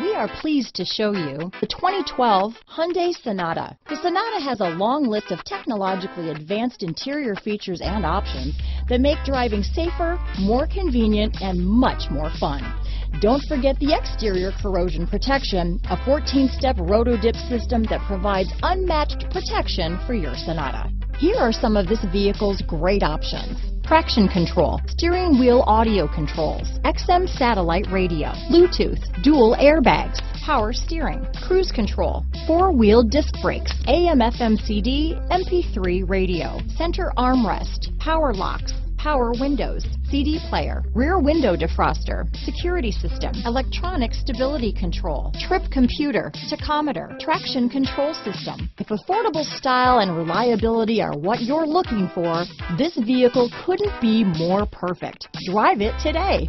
We are pleased to show you the 2012 Hyundai Sonata. The Sonata has a long list of technologically advanced interior features and options that make driving safer, more convenient, and much more fun. Don't forget the exterior corrosion protection, a 14-step roto-dip system that provides unmatched protection for your Sonata. Here are some of this vehicle's great options. Traction control, steering wheel audio controls, XM satellite radio, Bluetooth, dual airbags, power steering, cruise control, four-wheel disc brakes, AM FM CD, MP3 radio, center armrest, power locks, power windows, CD player, rear window defroster, security system, electronic stability control, trip computer, tachometer, traction control system. If affordable style and reliability are what you're looking for, this vehicle couldn't be more perfect. Drive it today.